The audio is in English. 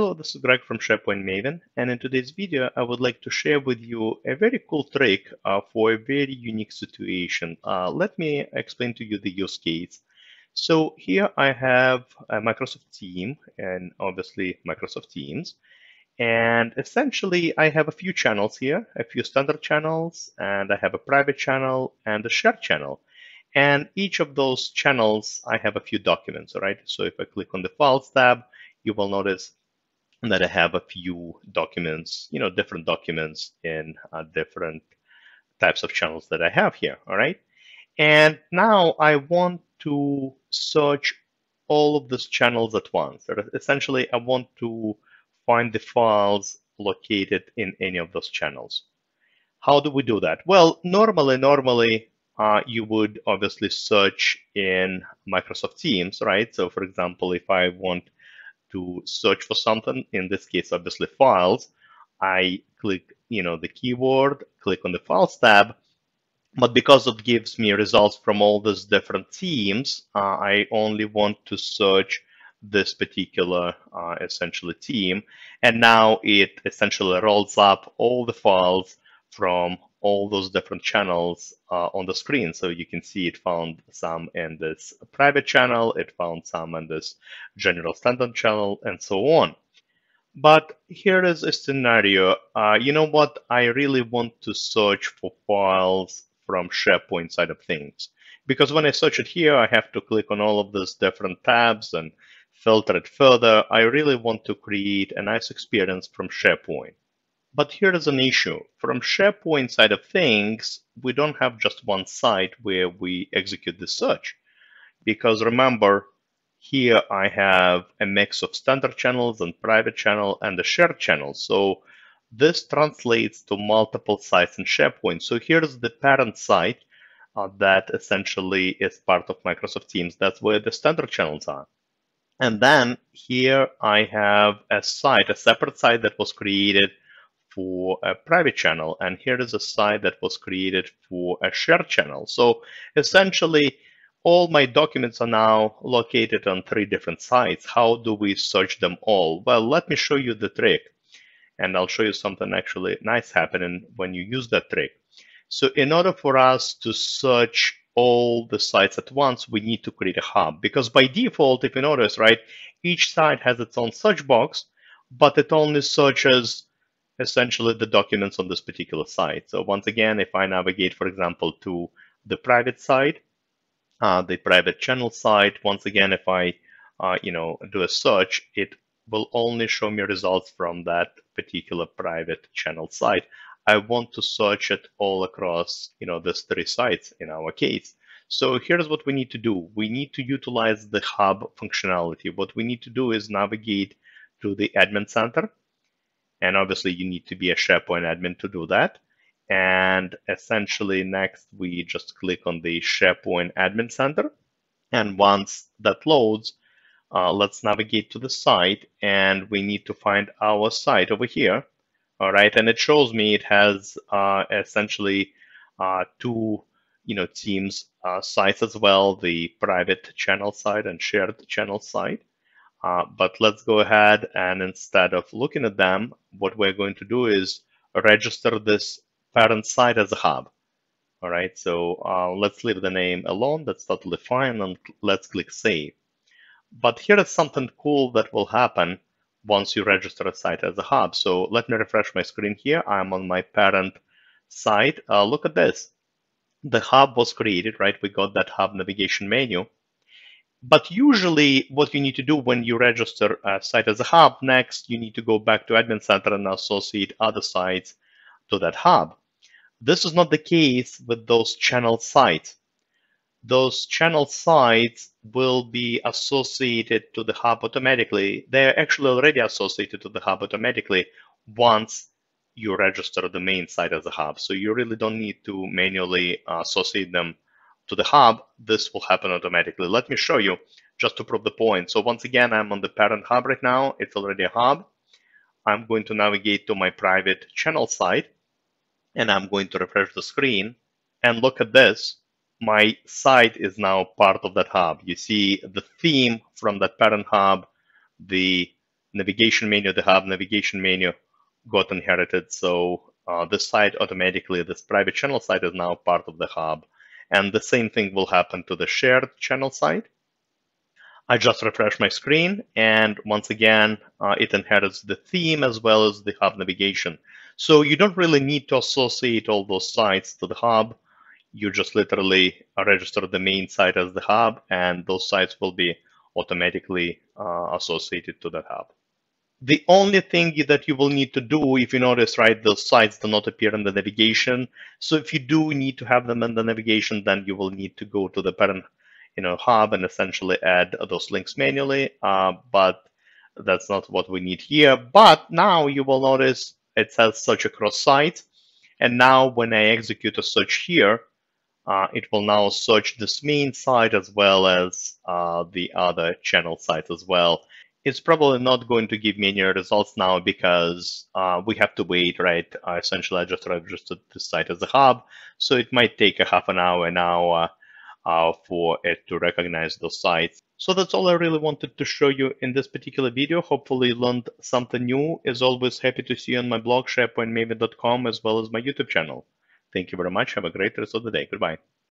Hello, this is Greg from SharePoint Maven, and in today's video, I would like to share with you a very cool trick uh, for a very unique situation. Uh, let me explain to you the use case. So here I have a Microsoft team and obviously Microsoft Teams. And essentially, I have a few channels here, a few standard channels, and I have a private channel and a shared channel. And each of those channels, I have a few documents, all right? So if I click on the Files tab, you will notice that I have a few documents, you know, different documents in uh, different types of channels that I have here, all right? And now I want to search all of these channels at once. Essentially, I want to find the files located in any of those channels. How do we do that? Well, normally, normally, uh, you would obviously search in Microsoft Teams, right? So for example, if I want to search for something, in this case, obviously files, I click, you know, the keyword, click on the files tab, but because it gives me results from all these different teams, uh, I only want to search this particular uh, essentially team. And now it essentially rolls up all the files from all those different channels uh, on the screen. So you can see it found some in this private channel, it found some in this general standard channel, and so on. But here is a scenario. Uh, you know what? I really want to search for files from SharePoint side of things. Because when I search it here, I have to click on all of these different tabs and filter it further. I really want to create a nice experience from SharePoint. But here is an issue. From SharePoint side of things, we don't have just one site where we execute the search. Because remember, here I have a mix of standard channels and private channel and the shared channel. So this translates to multiple sites in SharePoint. So here's the parent site uh, that essentially is part of Microsoft Teams. That's where the standard channels are. And then here I have a site, a separate site that was created for a private channel. And here is a site that was created for a shared channel. So essentially, all my documents are now located on three different sites. How do we search them all? Well, let me show you the trick. And I'll show you something actually nice happening when you use that trick. So in order for us to search all the sites at once, we need to create a hub. Because by default, if you notice, right, each site has its own search box, but it only searches essentially the documents on this particular site. So once again, if I navigate, for example, to the private site, uh, the private channel site, once again, if I uh, you know, do a search, it will only show me results from that particular private channel site. I want to search it all across, you know, these three sites in our case. So here's what we need to do. We need to utilize the hub functionality. What we need to do is navigate to the admin center and obviously you need to be a SharePoint admin to do that. And essentially next we just click on the SharePoint admin center. And once that loads, uh, let's navigate to the site and we need to find our site over here. All right, and it shows me it has uh, essentially uh, two you know, teams uh, sites as well, the private channel site and shared channel site. Uh, but let's go ahead and instead of looking at them, what we're going to do is register this parent site as a hub. All right, so uh, let's leave the name alone. That's totally fine. And let's click save. But here is something cool that will happen once you register a site as a hub. So let me refresh my screen here. I'm on my parent site. Uh, look at this. The hub was created, right? We got that hub navigation menu. But usually what you need to do when you register a site as a hub, next you need to go back to Admin Center and associate other sites to that hub. This is not the case with those channel sites. Those channel sites will be associated to the hub automatically. They're actually already associated to the hub automatically once you register the main site as a hub. So you really don't need to manually associate them to the hub, this will happen automatically. Let me show you just to prove the point. So once again, I'm on the parent hub right now. It's already a hub. I'm going to navigate to my private channel site and I'm going to refresh the screen and look at this. My site is now part of that hub. You see the theme from that parent hub, the navigation menu, the hub navigation menu got inherited. So uh, this site automatically, this private channel site is now part of the hub. And the same thing will happen to the shared channel side. I just refresh my screen and once again, uh, it inherits the theme as well as the hub navigation. So you don't really need to associate all those sites to the hub. You just literally register the main site as the hub and those sites will be automatically uh, associated to that hub. The only thing that you will need to do, if you notice, right, those sites do not appear in the navigation. So if you do need to have them in the navigation, then you will need to go to the parent, you know, hub and essentially add those links manually. Uh, but that's not what we need here. But now you will notice it says search across sites. And now when I execute a search here, uh, it will now search this main site as well as uh, the other channel sites as well it's probably not going to give me any results now because uh, we have to wait, right? Uh, essentially, I just registered the site as a hub, so it might take a half an hour an hour uh, for it to recognize those sites. So that's all I really wanted to show you in this particular video. Hopefully you learned something new. As always, happy to see you on my blog, sharepointmaven.com, as well as my YouTube channel. Thank you very much. Have a great rest of the day. Goodbye.